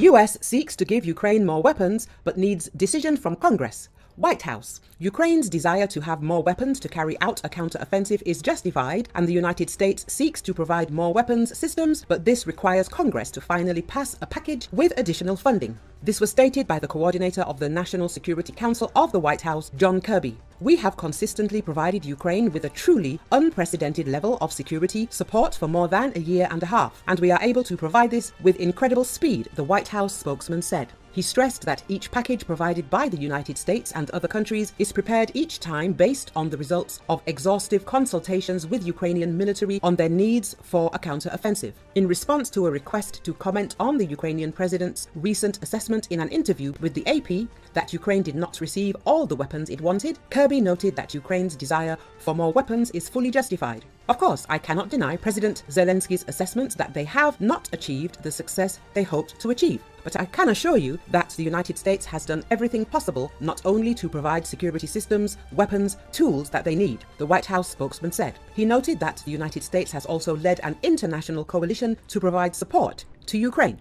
US seeks to give Ukraine more weapons but needs decision from Congress. White House. Ukraine's desire to have more weapons to carry out a counteroffensive is justified, and the United States seeks to provide more weapons systems, but this requires Congress to finally pass a package with additional funding. This was stated by the coordinator of the National Security Council of the White House, John Kirby. We have consistently provided Ukraine with a truly unprecedented level of security support for more than a year and a half, and we are able to provide this with incredible speed, the White House spokesman said. He stressed that each package provided by the United States and other countries is prepared each time based on the results of exhaustive consultations with Ukrainian military on their needs for a counter-offensive. In response to a request to comment on the Ukrainian president's recent assessment in an interview with the AP that Ukraine did not receive all the weapons it wanted, Kirby noted that Ukraine's desire for more weapons is fully justified. Of course, I cannot deny President Zelensky's assessment that they have not achieved the success they hoped to achieve. But I can assure you that the United States has done everything possible not only to provide security systems, weapons, tools that they need, the White House spokesman said. He noted that the United States has also led an international coalition to provide support to Ukraine.